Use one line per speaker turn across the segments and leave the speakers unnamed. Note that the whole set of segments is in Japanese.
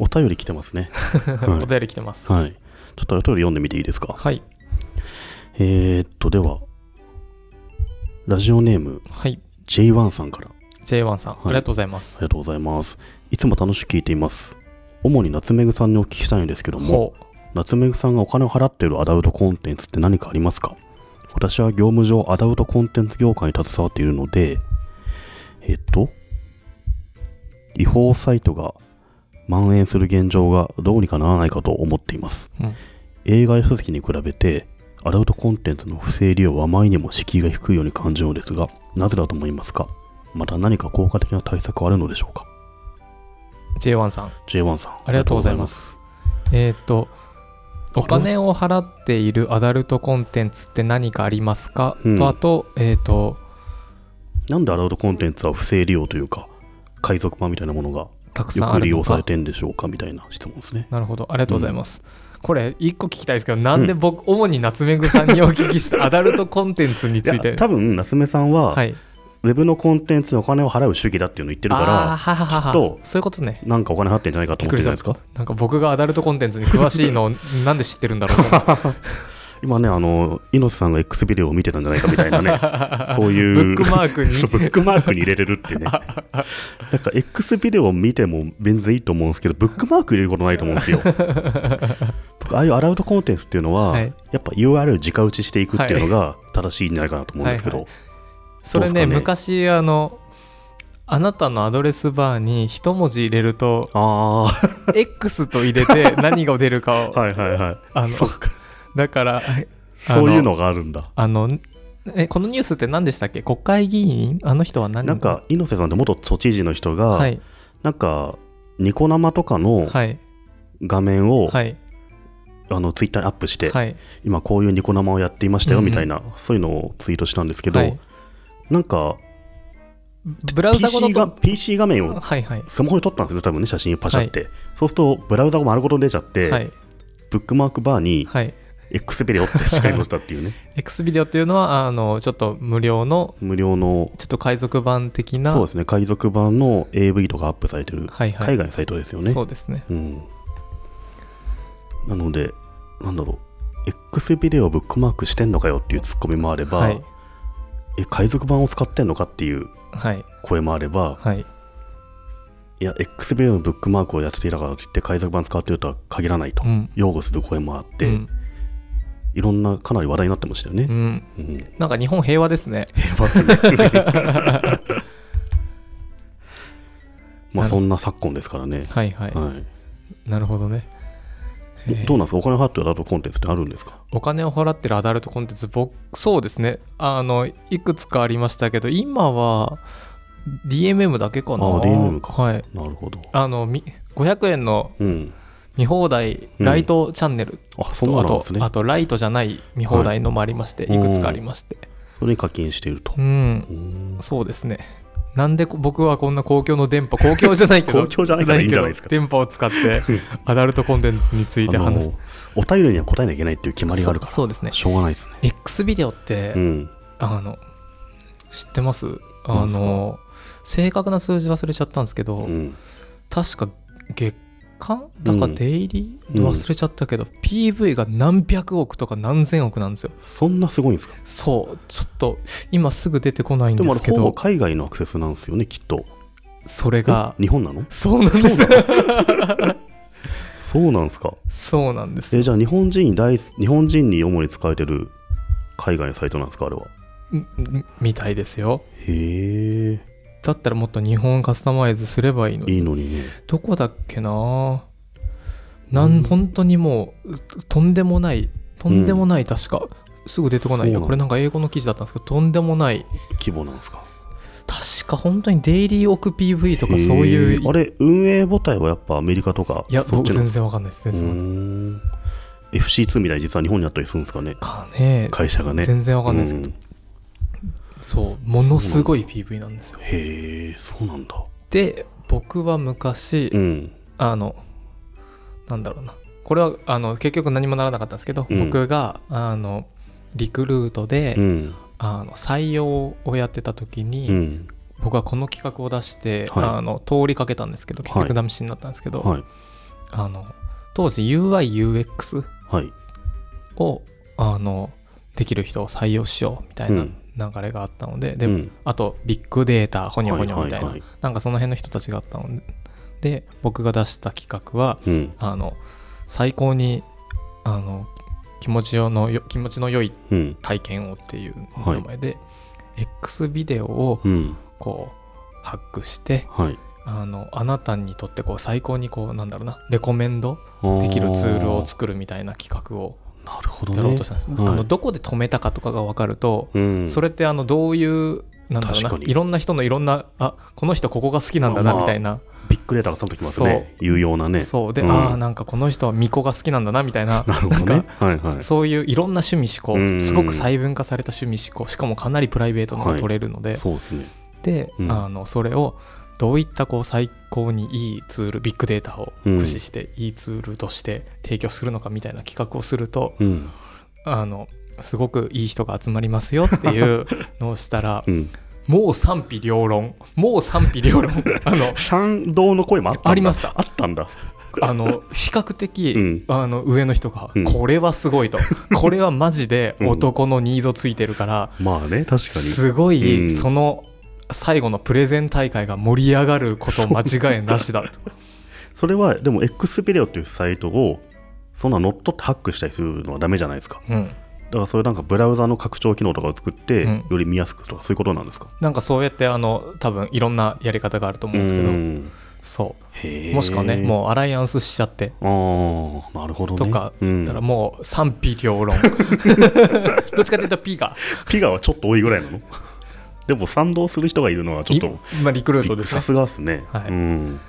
お便り来てますね。
お
は
便り来てます
い。はい。ちょっとお便り読んでみていいですか？
はい
えー、っと、では、ラジオネーム
はい
J1 さんから。
J1 さん、
い
ありがとうございます
ありがとうございます。いつも楽しく聞いています。主に夏目ぐさんにお聞きしたいんですけども、夏目ぐさんがお金を払っているアダルトコンテンツって何かありますか？私は業務上アダルトコンテンツ業界に携わっているので、えっと、違法サイトが蔓延する現状がどうにかならないかと思っています。
うん
映画や書籍に比べて、アダルトコンテンツの不正利用はあまりにも敷居が低いように感じるのですが、なぜだと思いますかまた何か効果的な対策はあるのでしょうか
？J1 さん
?J1 さん。
ありがとうございますえーっとお金を払っているアダルトコンテンツって何かありますか、
うん
とあとえーっと
なんでアダルトコンテンツは不正利用というか、海賊版みたいなものが
たくさ
よく利用さ
んあるのか
れてんでしょうかみたいな質問ですね。
なるほど。ありがとうございます、これ一個聞きたいですけどなんで僕、主に夏目ぐさんにお聞きした アダルトコンテンツに
い
ついて。
や多分夏目さんは、
はい。
ウェブのコンテンツにお金を払う主義だっていうのを言ってるか
はははは。
きっと
そういうことね。
ら、なんかお金払ってんじゃないかと思ってるじゃないですか。
なんか僕がアダルトコンテンツに詳しいのをなんで知ってるんだろうと
今ね、あの、猪瀬さんが X ビデオを見てたんじゃないかみたいなね、そういう。
ブックマークに
ブックマークに入れれるってね。なんか X ビデオを見ても全然いいと思うんですけど、ブックマーク入れることないと思うんですよ。僕、ああいうアラウトコンテンツっていうのは、
はい
やっぱ URL 直打ちしていくっていうのが正しいんじゃないかなと思うんですけど、
はいそれね
ね？
昔あのあなたのアドレスバーに一文字入れると
あ
X と入れて何が出るかを
あ、はいはいはい。
あのだから
そういうのがあるんだ。
あのえこのニュースって何でしたっけ？国会議員？あの人は何
なんか、猪瀬さんって元都知事の人が、
はい。
なんか、ニコ生とかの
はい。
画面を、
はい。
あのツイッターにアップして、
はい。
今こういうニコ生をやっていましたよ
うんうん。
みたいな、そういうのをツイートしたんですけど、
はい。
なんか
ブラウザご
PC が
と
PC 画面を
はいはい。
スマホに撮ったんですよ、多分ね、写真パシャって。そうすると、ブラウザが丸ごと出ちゃって、
はい。
ブックマークバーに
はい
X ビデオってしっかり載せたっていうね、
X ビデオっていうのはあのちょっと無料の
無料の、
ちょっと海賊版的な
そうですね、海賊版の AV とかアップされてる
はいはい。
海外のサイトですよね。
そうですね。
うん、なので、なんだろう、X ビデオをブックマークしてんのかよっていうツッコミもあれば、
はい。
え、海賊版を使ってんのかっていう
はい。
声もあれば、
はい。
いや、X ビデオのブックマークをやっていたからといって、海賊版使っているとは限らないと、
うん。
擁護する声もあって、
うん
いろんなかなり話題になってましたよね。
うん。
うん。
なんか日本平和ですね。
平和 まあ、そんな昨今ですからね。
はいはい。
はい。
なるほどね。えー。
どうなんですか？お金払ってるアダルトコンテンツってあるんですか？
お金を払ってるアダルトコンテンツ僕そうですね。あのいくつかありましたけど今は DMM だけかな。
ああ DMM か。
はい。
なるほど。
あのみ500円の
うん。
見放題
うん
ライトチャンネル
あ、そん
と、あと
なの
あ。とライトじゃない見放題のもありまして、
はい
い、くつかありまして。
それに課金していると。
う。ん。
うん
そうですね。なんでこ僕はこんな公共の電波公共じゃないけど
公共じゃないからいいんじゃないですか。
電波を使って アダルトコンテンツについて話す。
お便りには答えなきゃいけないっていう決まりがあるから、
そうですね。
しょうがないですね。
X ビデオって、
うん。
あの知ってます？あの正確な数字忘れちゃったんですけど、
うん。
確か月間だか
うん。
デイリー、
うん。
忘れちゃったけど PV が何百億とか何千億なんですよ。
そんなすごいんですか？
そう。ちょっと今すぐ出てこないん
で
すけど。
ほぼ海外のアクセスなんですよね、きっと。
それが。
え？日本なの？
そうなんです。
そうなんですか？
そうなんです。
え、じゃあ日本人に大す日本人に主に使われてる海外のサイトなんですかあれは？
んんみたいですよ。
へえ、
だったらもっと日本カスタマイズすればいいのに。
いいのにね。
どこだっけな。なん、
うん。
本当にもうとんでもないとんでもない確か、すぐ出てこないこれなんか英語の記事だったんですけどとんでもない。
規模なんですか？
確か本当にデイリーオク PV とかそう
へ
いう
ー。あれ、運営母体はやっぱアメリカとか、
いや僕全然わかんないです。全然わかんないです。
うーん。FC2 みたいに実は日本にあったりするんですかね。
かね。
会社がね。
全然わかんないですけど、
うん
そうものすごい PV なんですよ
へえ、そうなんだ。
で僕は昔、
うん。
あのなんだろうなこれはあの結局何もならなかったんですけど、
うん
僕があのリクルートで、
うん。
あの採用をやってた時に、
うん。
僕はこの企画を出して、
はい
あの通りかけたんですけど結
はい
局ダメしになったんですけど、
はい。
あの当時 UIUX
はい。
をあのできる人を採用しようみたいな
うん
流れがあったので、で
うん
あとビッグデータほにょほにょみたいな、
はいはいはい
なんかその辺の人たちがあったのでで僕が出した企画は
うん。
あの最高にあの気持ちよのよ気持ちの良い
うん。
体験をっていう名前で、X ビデオを
うん。
こうハックして
はい。
あのあなたにとってこう最高にこうなんだろうなレコメンドできるツールを作るみたいな企画を
なるほどね。
やろうとしたんです、
はい
あのどこで止めたかとかが分かると、
うん。
それってあのどういうなんだろうないろんな人のいろんなあこの人ここが好きなんだな
まあ
みたいな、
ビッグデータがその時ますね。有用なね。
そうで、
うん
ああなんかこの人は巫女が好きなんだなみたいな
なるほど
なん
ね
か。
はいはい。
そういういろんな趣味思
うん
考すごく細分化された趣味思考しかもかなりプライベートのが取れるので、
そうですね。
で、
うん
あのそれをどういったこう最高にいいツールビッグデータを駆使していいツールとして提供するのかみたいな企画をすると
うん。
あのすごくいい人が集まりますよっていうのをしたら
うん。
もう賛否両論もう賛否両論 あの
賛同の声もあったんだ
ありました
あったんだ。
あの比較的、
うん
あの上の人が、
うん
これはすごいと これはマジで男のニーズついてるから、
まあね、確かに。
すごい、
うん
その最後のプレゼン大会が盛り上がること間違いなしだと。
それは、でも、X ビデオっていうサイトを、そんな乗っ取ってハックしたりするのはダメじゃないですか。
うん、
だから、それなんかブラウザの拡張機能とかを作って、
うん。
より見やすくとか、そういうことなんですか？
なんかそうやってあの多分いろんなやり方があると思うんですけど、
ん。
そう。もしくはねもうアライアンスしちゃって。
ああ、なるほどね。
とか
うん
だったらもう賛否両論。どっちかというと P が
ピガはちょっと多いぐらいなの？でも賛同する人がいるのはちょっと
いまあ、リクルートですね。
さすがですね。
はい。
うん、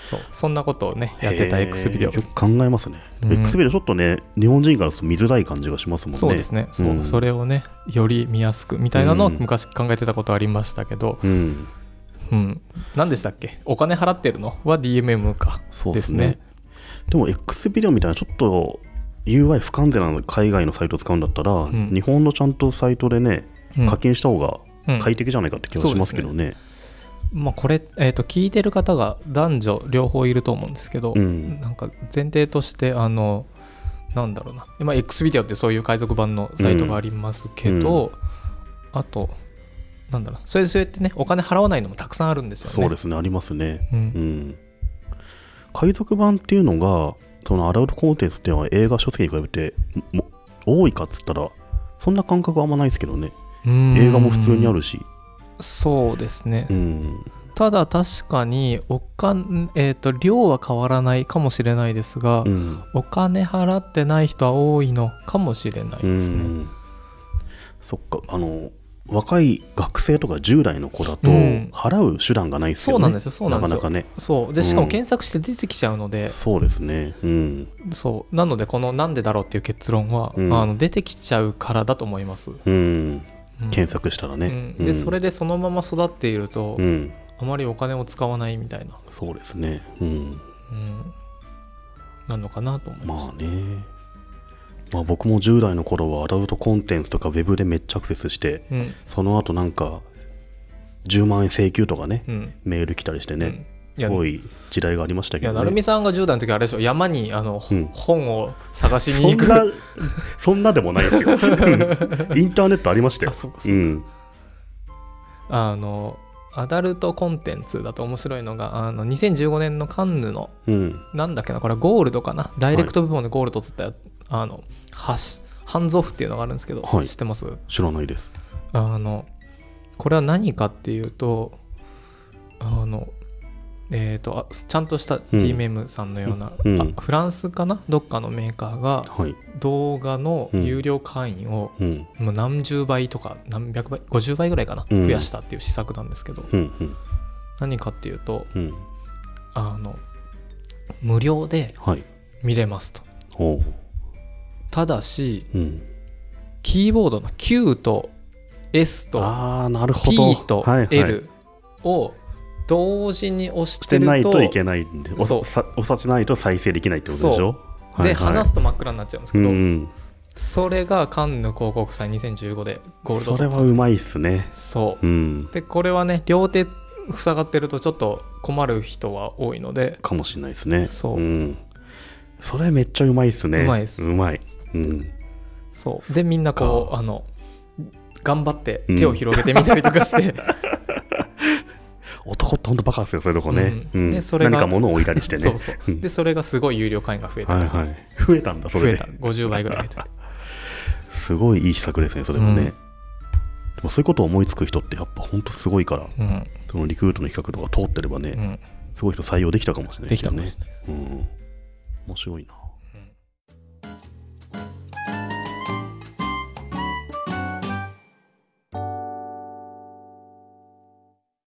そう。そんなことをねやってた X ビデオ。
よく考えますね。
うん。
X ビデオちょっとね、日本人からすると見づらい感じがしますもんね。
そうですねそう、
うん。
それをねより見やすくみたいなのを
うん。
昔考えてたことありましたけど、
うん、
うん、何でしたっけ？お金払ってるのは DMM か
そうですね。でも X ビデオみたいなちょっと UI 不完全な海外のサイトを使うんだったら、
ん。
日本のちゃんとサイトでね、
うん。
課金した方が
うん
快適じゃないかって気がしますけどね。
まあ、これ、えー、と聞いてる方が男女両方いると思うんですけど、
うん。
なんか前提としてあのなんだろうな、まあ、X ビデオってそういう海賊版のサイトがありますけど、あとなんだろう。それでそうやってねお金払わないのもたくさんあるんですよね。
そうですね、ありますね。
うん。
うん、海賊版っていうのがそのアダルトコンテンツっていうのは映画書籍に比べても多いかっつったらそんな感覚はあんまないですけどね。
うん
映画も普通にあるし、
そうですね、
うん、
ただ確かにお金、えー、と量は変わらないかもしれないですが、
うん。
お金払ってない人は多いのかもしれないですね。
うん。そっか。あの若い学生とか10代の子だと
うん。
払う手段がないですよね、
そうなんですよ。そうなんですよ。
なかなかね。
そう。でしかも
うん。
検索して出てきちゃうので、
そうですね。うん。
そう。なのでこのなんでだろうっていう結論は、
うん。
あの出てきちゃうからだと思います、
うん
うん
検索したらね、
うん。でそれでそのまま育っていると、
うん。
あまりお金を使わないみたいな、
そうですね。うん。
うん、なのかなと思います、
まあね。まあ僕も10代の頃はアダルトコンテンツとかウェブでめっちゃアクセスして
うん。
その後なんか10万円請求とかね
うん。
メール来たりしてね、すごい時代がありましたけどね。
成美さんが10代の時あれでしょ山にあの、
うん。
本を探しに行く。
そんなそんなでもないですよ。インターネットありましたよ。
あそうかそううか
ん。
あのアダルトコンテンツだと面白いのがあの2015年のカンヌの
うん。
なんだっけなこれゴールドかな？ダイレクト部門でゴールド取ったや、あのハシハンズオフっていうのがあるんですけど、
はい。
知ってます？
知らないです。
あのこれは何かっていうとあのえー、とあちゃんとした TMM さんのような、
うん。
あフランスかな？どっかのメーカーが
はい。
動画の有料会員を
うん。
もう何十倍とか何百倍50倍ぐらいかな、
うん。
増やしたっていう施策なんですけど。
うんうん。
何かっていうと
うん。
あの無料で
はい。
見れますと。
おう。
ただし
うん。
キーボードの Q と S と
ああなるほど。
P と
はいはい。
L を同時に押し
してて
ると
ないといけないんでお
そう。
さ押させないと再生できないってことでしょ？
で話
す
すと真っ暗になっちゃうんですけど、
うんうん。
それがカンヌ広告祭2015でゴールド
それはうまいっすね。
そう。
うん。
でこれはね両手塞がってるとちょっと困る人は多いので
かもしれないですね。
そう。ん。
それめっちゃうまいっすね。
うまいっす。
うまい。うん。
そう。でみんなこう
か。
あの頑張って手を広げてみたりとかして、
男ってほんとバカっすよそういうとこね、
うん。
うん。
でそれが
何か物を置いたりしてね。
そうそう。でそれがすごい有料会員が増えた
はいはい。増えたんだそれで。
増えた。50倍ぐらい増えた。
すごいいい施策ですねそれもね、
うん。
でもそういうことを思いつく人ってやっぱほんとすごいから
うん。
そのリクルートの企画とか通ってればね、
うん。
すごい人採用できたかもしれない
できたかも
ね
しれないです。
うん。面白いな